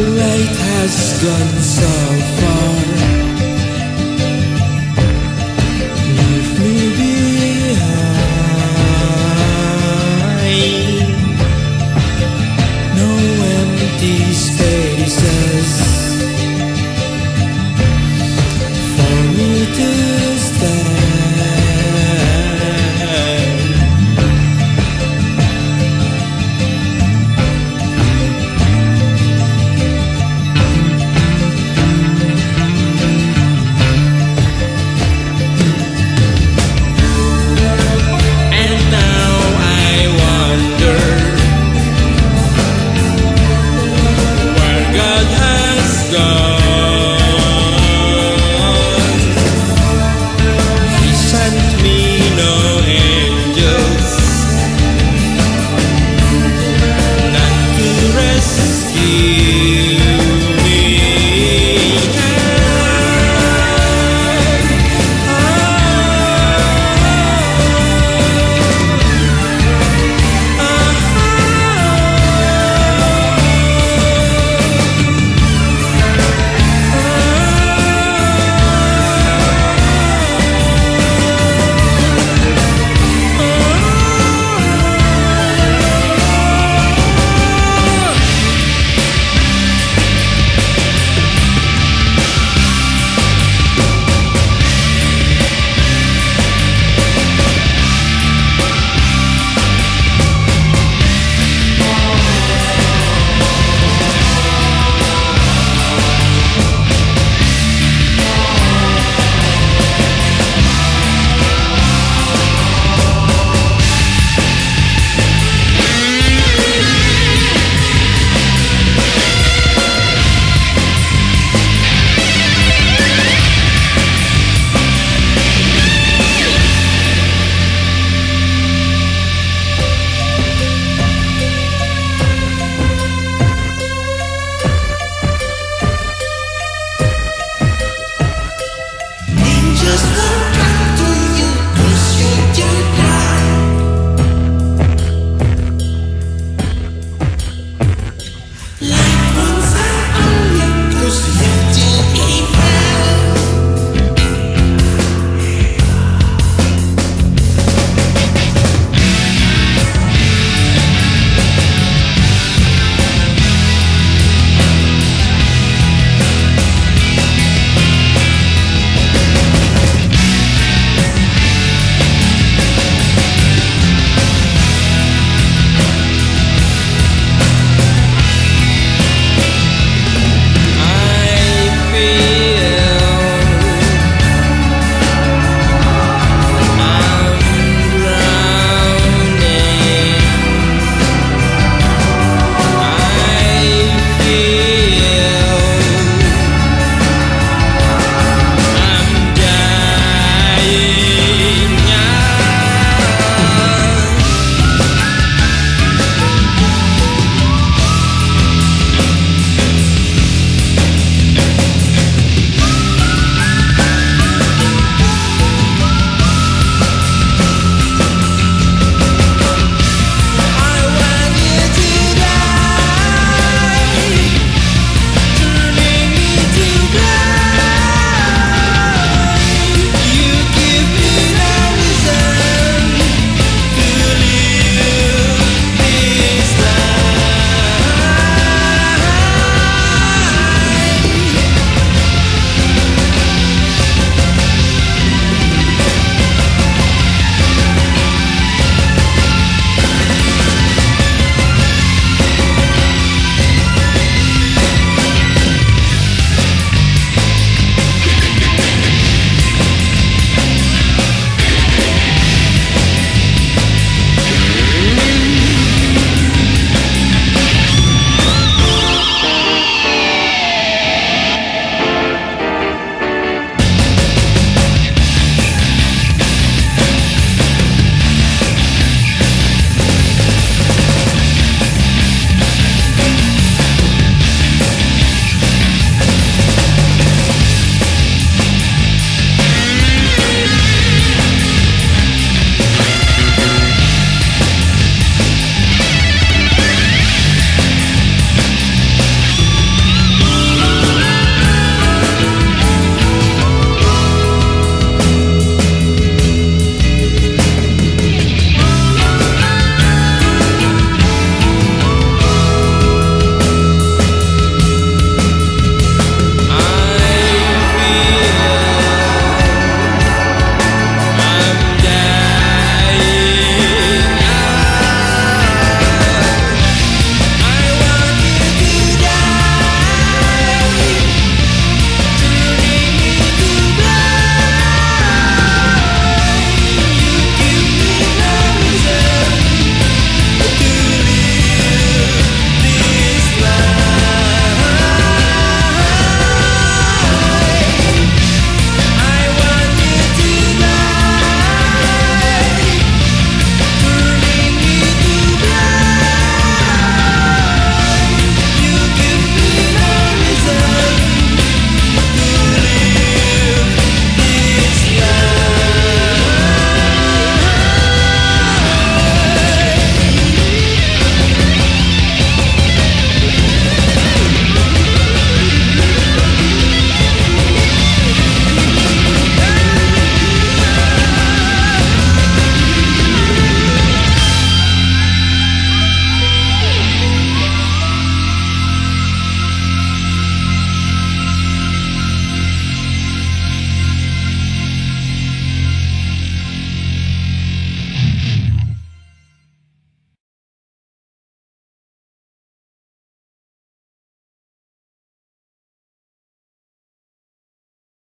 Light has gone so far.